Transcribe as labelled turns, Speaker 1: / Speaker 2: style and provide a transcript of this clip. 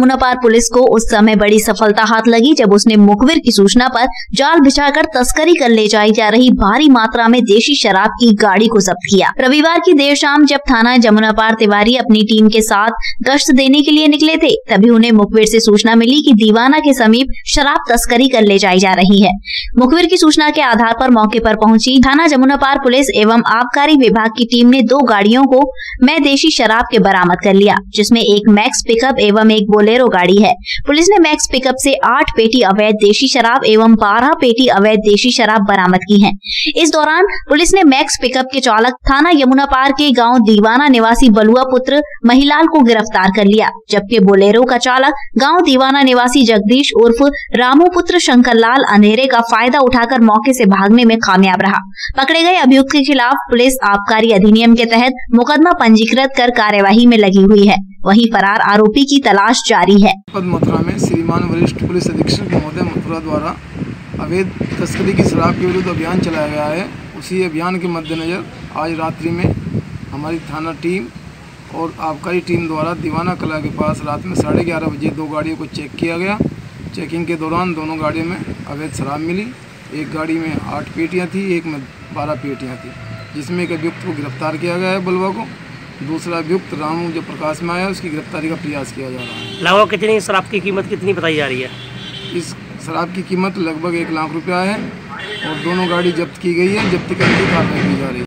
Speaker 1: मुनापार police को उस समय बड़ी सफलता हाथ लगी जब उसने मुखबिर की सूचना पर जाल बिछाकर तस्करी कर ले जाई जा रही भारी मात्रा में देशी शराब की गाड़ी को जब्त किया। रविवार की देर शाम जब थाना जमुनापार तिवारी अपनी टीम के साथ गश्त देने के लिए निकले थे, तभी उन्हें मुखबिर से सूचना मिली कि दीवाना के समीप शराब तस्करी कर ले जाई जा रही है। मुखबिर की सूचना के आधार पर मौके पर पहुँची। थाना जमुनापार पुलिस एवं आबकारी विभाग की टीम ने दो गाड़ियों को मैं देशी शराब के बरामद कर लिया, जिसमें एक मैक्स पिकअप एवं एक बोलेरो गाड़ी है। पुलिस ने मैक्स पिकअप से आठ पेटी अवैध देशी शराब एवं बारह पेटी अवैध देशी शराब बरामद की है। इस दौरान पुलिस ने मैक्स पिकअप के चालक थाना यमुना पार के गाँव दीवाना निवासी बलुआ पुत्र महिलाल को गिरफ़्तार कर लिया, जबकि बोलेरो का चालक गाँव दीवाना निवासी जगदीश उर्फ़ रामू पुत्र शंकरलाल अंधेरे का फ़ायदा उठाकर मौके से भागने में कामयाब रहा। पकड़े गए अभियुक्त के खिलाफ पुलिस आबकारी अधिनियम के तहत मुकदमा पंजीकृत कर कार्यवाही में लगी हुई है। वहीं फरार आरोपी की तलाश जारी है।
Speaker 2: मथुरा में श्रीमान वरिष्ठ पुलिस अधीक्षक महोदय मथुरा द्वारा अवैध तस्करी की शराब के विरुद्ध अभियान चलाया गया है। उसी अभियान के मद्देनज़र आज रात्रि में हमारी थाना टीम और आबकारी टीम द्वारा दीवाना कला के पास रात में साढ़े ग्यारह बजे दो गाड़ियों को चेक किया गया। चेकिंग के दौरान दोनों गाड़ियों में अवैध शराब मिली। एक गाड़ी में आठ पेटियाँ थी, एक में बारह पेटियाँ थी, जिसमें एक अभियुक्त को गिरफ़्तार किया गया है बलवा को। दूसरा अभियुक्त रामू जो प्रकाश में आया उसकी गिरफ्तारी का प्रयास किया जा रहा है।
Speaker 3: लगभग कितनी शराब की कीमत कितनी बताई जा रही है?
Speaker 2: इस शराब की कीमत लगभग एक लाख रुपया है और दोनों गाड़ी जब्त की गई है जब्त करने की कार्रवाई की जा रही है।